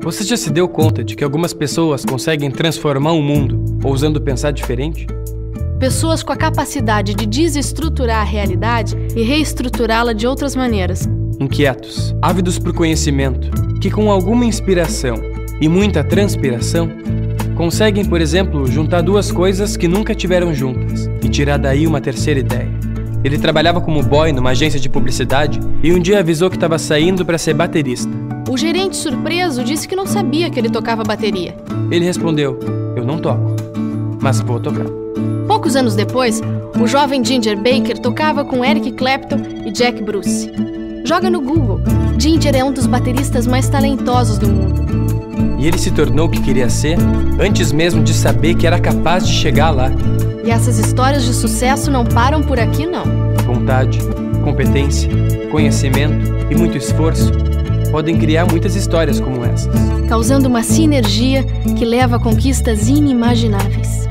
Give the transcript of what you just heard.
Você já se deu conta de que algumas pessoas conseguem transformar o mundo ousando pensar diferente? Pessoas com a capacidade de desestruturar a realidade e reestruturá-la de outras maneiras. Inquietos, ávidos por conhecimento, que com alguma inspiração e muita transpiração conseguem, por exemplo, juntar duas coisas que nunca tiveram juntas e tirar daí uma terceira ideia. Ele trabalhava como boy numa agência de publicidade e um dia avisou que estava saindo para ser baterista. O gerente, surpreso, disse que não sabia que ele tocava bateria. Ele respondeu: Eu não toco, mas vou tocar. Poucos anos depois, o jovem Ginger Baker tocava com Eric Clapton e Jack Bruce. Joga no Google. Ginger é um dos bateristas mais talentosos do mundo. E ele se tornou o que queria ser antes mesmo de saber que era capaz de chegar lá. E essas histórias de sucesso não param por aqui, não. Vontade, competência, conhecimento e muito esforço podem criar muitas histórias como essas, causando uma sinergia que leva a conquistas inimagináveis.